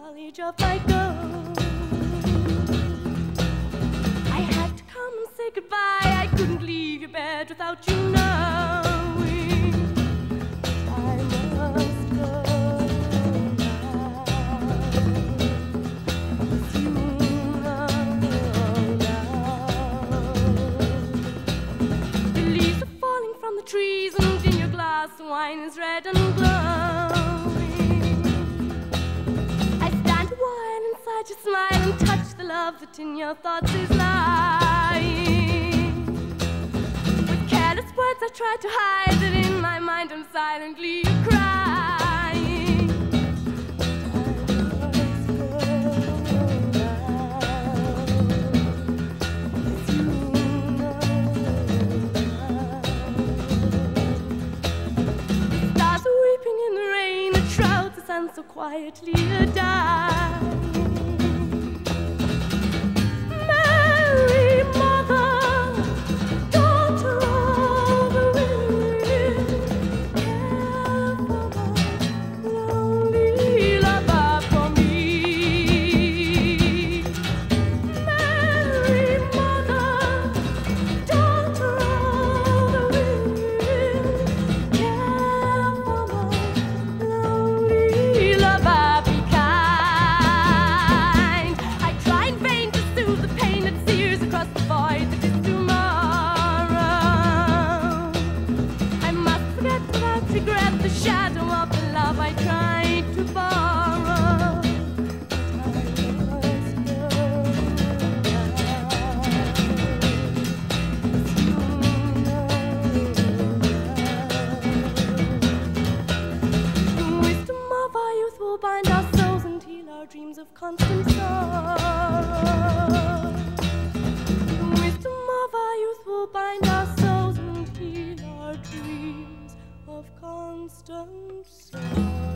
knowledge of my goal. I had to come and say goodbye. I couldn't leave your bed without you knowing. I must go now. With now. The leaves are falling from the trees, and in your glass the wine is red and glowing. Smile and touch the love that in your thoughts is lying. With careless words I try to hide that in my mind I'm silently crying. Stars are weeping in the rain, the shrouds the sun so quietly a die. Bind our souls and heal our dreams of constant sorrow. constant sound.